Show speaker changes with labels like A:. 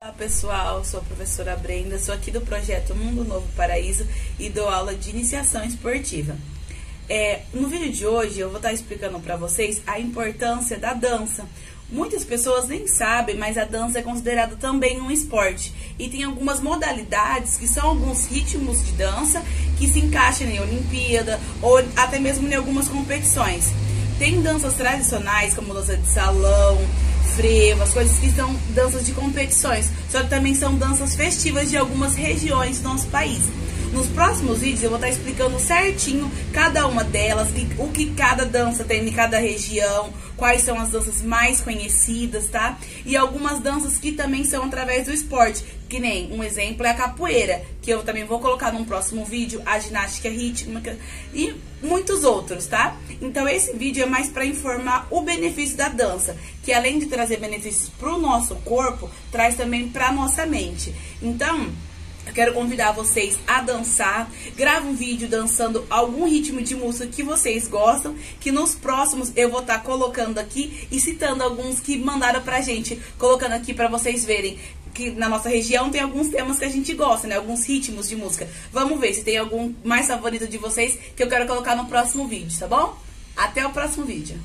A: Olá pessoal, sou a professora Brenda, sou aqui do projeto Mundo Novo Paraíso e dou aula de iniciação esportiva. É, no vídeo de hoje eu vou estar explicando para vocês a importância da dança. Muitas pessoas nem sabem, mas a dança é considerada também um esporte. E tem algumas modalidades que são alguns ritmos de dança que se encaixam em Olimpíada ou até mesmo em algumas competições. Tem danças tradicionais, como dança de salão, frevo, as coisas que são danças de competições. Só que também são danças festivas de algumas regiões do nosso país. Nos próximos vídeos eu vou estar explicando certinho cada uma delas, o que cada dança tem em cada região, quais são as danças mais conhecidas, tá? E algumas danças que também são através do esporte, que nem um exemplo é a capoeira, que eu também vou colocar num próximo vídeo, a ginástica rítmica e muitos outros, tá? Então esse vídeo é mais para informar o benefício da dança, que além de trazer benefícios para o nosso corpo, traz também para nossa mente. Então, eu quero convidar vocês a dançar. Grava um vídeo dançando algum ritmo de música que vocês gostam, que nos próximos eu vou estar tá colocando aqui e citando alguns que mandaram pra gente, colocando aqui para vocês verem que na nossa região tem alguns temas que a gente gosta, né? Alguns ritmos de música. Vamos ver se tem algum mais favorito de vocês que eu quero colocar no próximo vídeo, tá bom? Até o próximo vídeo.